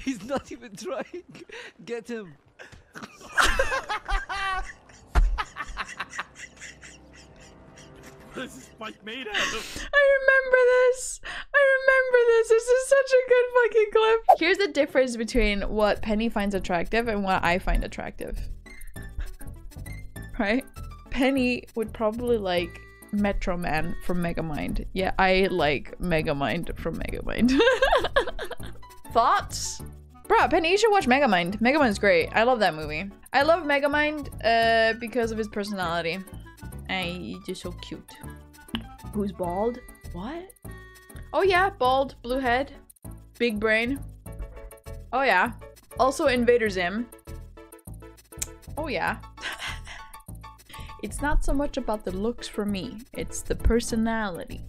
He's not even trying. Get him. This is Spike made out of. I remember this. I remember this. This is such a good fucking clip. Here's the difference between what Penny finds attractive and what I find attractive. Right? Penny would probably like Metro Man from Megamind. Yeah, I like Megamind from Megamind. Thoughts? Bruh, Penny, you should watch Megamind. Megamind's great. I love that movie. I love Megamind uh, because of his personality. And he's just so cute. Who's bald? What? Oh yeah, bald, blue head, big brain. Oh yeah. Also Invader Zim. Oh yeah. it's not so much about the looks for me, it's the personality.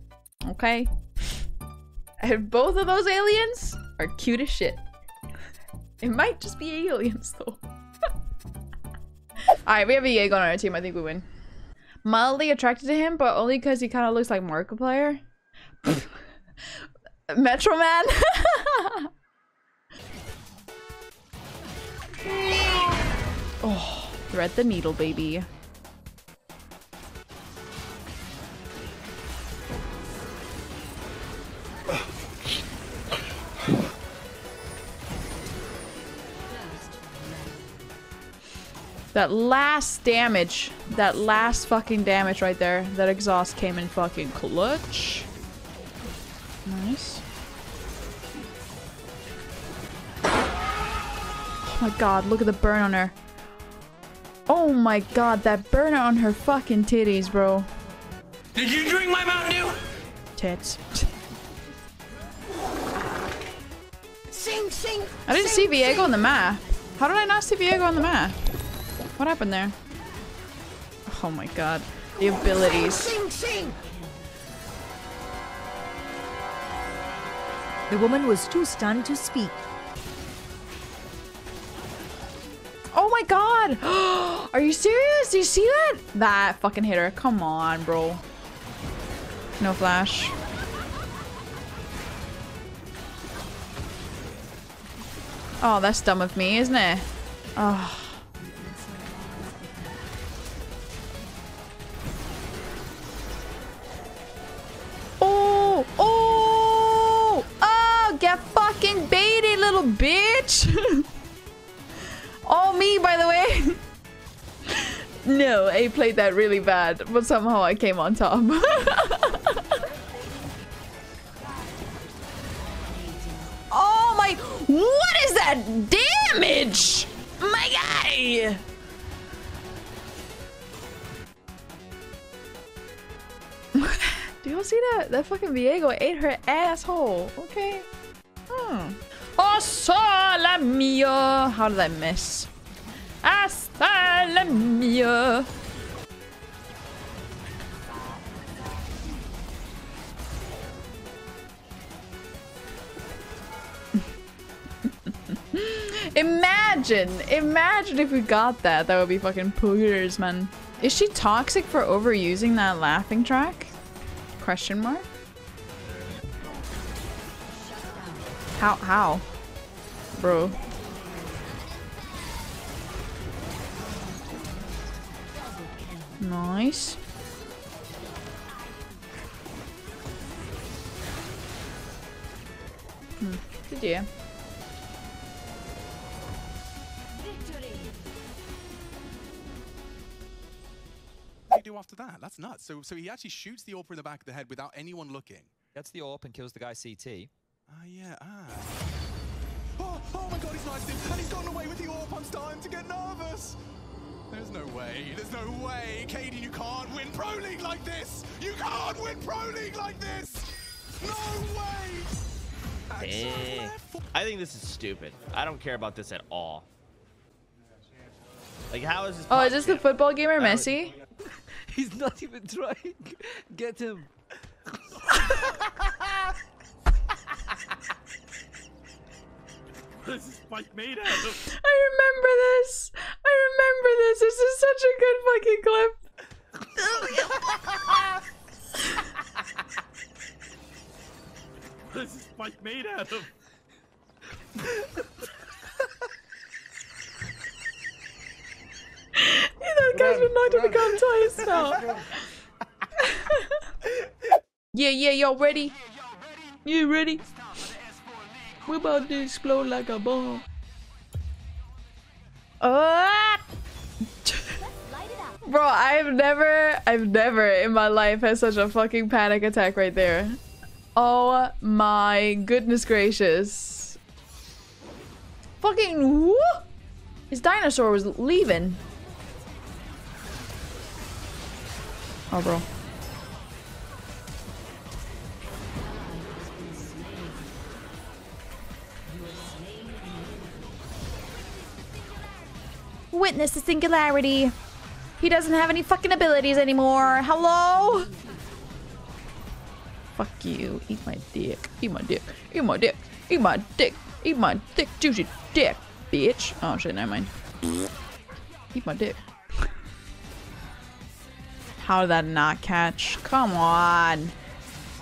Okay? And both of those aliens are cute as shit. It might just be aliens though. Alright, we have a Viego on our team. I think we win. Mildly attracted to him, but only because he kind of looks like Markiplier. Metro Man. oh, thread the needle, baby. That last damage, that last fucking damage right there, that exhaust came in fucking clutch. Nice. Oh my god, look at the burn on her. Oh my god, that burn on her fucking titties, bro. Did you drink my Mountain Dew? Tits. Sing, sing. I didn't see Viego on the map. How did I not see Viego on the map? What happened there? Oh my god. The abilities. Sing, sing. The woman was too stunned to speak. Oh my god! Are you serious? Do you see that? That fucking hit her. Come on, bro. No flash. Oh, that's dumb of me, isn't it? Oh. Oh! Bitch! All me, by the way. no, I played that really bad, but somehow I came on top. oh my... What is that damage? My guy! Do y'all see that? That fucking Viego ate her asshole. Okay. Hmm. Hasta la mia. How did I miss? Hasta la mia. imagine, imagine if we got that. That would be fucking poogers, man. Is she toxic for overusing that laughing track? Question mark? How? How? Bro. Nice. Hmm. Good idea. What do you do after that? That's nuts. So, so he actually shoots the AWP in the back of the head without anyone looking. Gets the AWP and kills the guy CT. Ah, yeah, ah. Oh, oh my god, he's knifed him, and he's gotten away with the AWP. I'm starting to get nervous. There's no way, there's no way. Katie, you can't win Pro League like this. You can't win Pro League like this. No way. Eh. I think this is stupid. I don't care about this at all. Like, how is this? Oh, is this the football gamer That was- Messi? He's not even trying. Get him. this is Mike made out of. I remember this. I remember this. This is such a good fucking clip. this is like made out of. you know, guys been knocked to become toys now. yeah, yeah, y'all ready? You ready? We're about to explode like a bomb. Ah! Bro, I've never, I've never in my life had such a fucking panic attack right there. Oh my goodness gracious. Fucking whoo! His dinosaur was leaving. Oh, bro. Witness the singularity. He doesn't have any fucking abilities anymore. Hello? Fuck you. Eat my dick. Eat my dick. Eat my dick. Eat my dick. Eat my thick, juicy dick, bitch. Oh shit, never mind. Eat my dick. How did that not catch? Come on.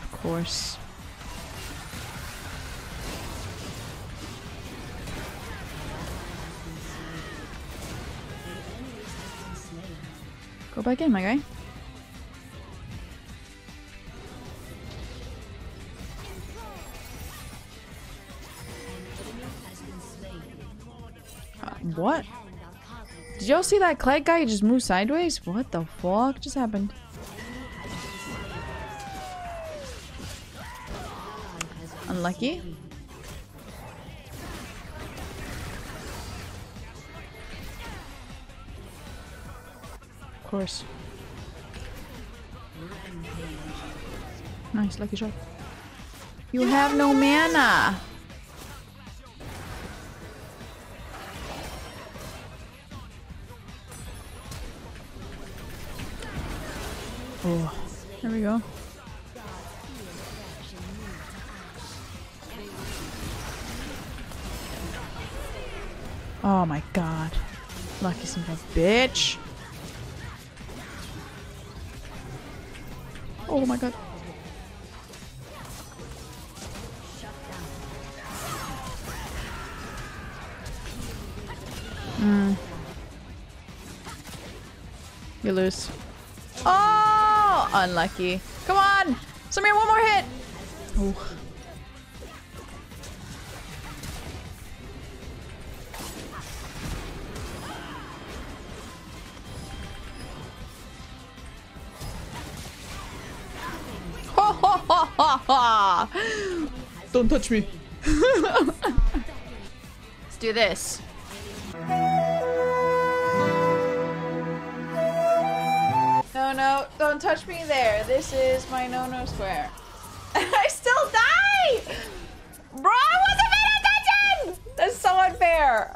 Of course. Go back in, my guy. Uh, what? Did y'all see that Clegg guy just move sideways? What the fuck just happened? Unlucky. Course. Nice, lucky shot. You have no mana! Oh, there we go. Oh my god. Lucky son of a bitch. Oh my god. Hmm. You lose. Oh! Unlucky. Come on! Samir, one more hit! Oh. Don't touch me. Let's do this. No, no, don't touch me there. This is my no-no square. I still die! Bro, I wasn't paying attention! That's so unfair.